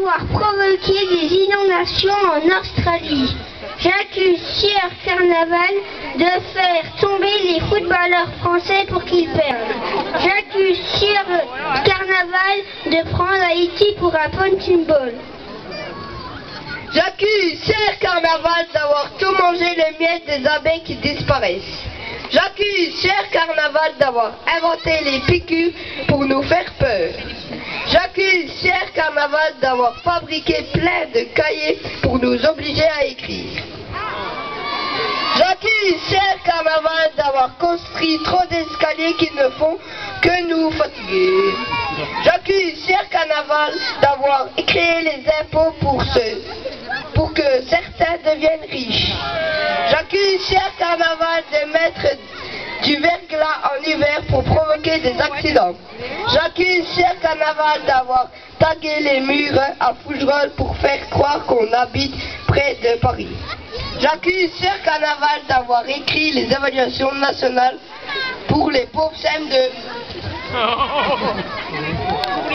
d'avoir provoqué des inondations en Australie. J'accuse Cher Carnaval de faire tomber les footballeurs français pour qu'ils perdent. J'accuse Cher Carnaval de prendre Haïti pour un punching ball. J'accuse Cher Carnaval d'avoir tout mangé les miettes des abeilles qui disparaissent. J'accuse Cher Carnaval d'avoir inventé les piqûres pour nous faire peur. J'accuse Cher Carnaval d'avoir fabriqué plein de cahiers pour nous obliger à écrire. J'accuse Cher Carnaval d'avoir construit trop d'escaliers qui ne font que nous fatiguer. J'accuse Cher Carnaval d'avoir créé les impôts pour que certains deviennent riches. J'accuse Cher Carnaval de mettre du verglas en hiver pour provoquer des accidents. J'accuse Cher Carnaval d'avoir tagué les murs à Fougerolles pour faire croire qu'on habite près de Paris. J'accuse Cher Carnaval d'avoir écrit les évaluations nationales pour les pauvres de...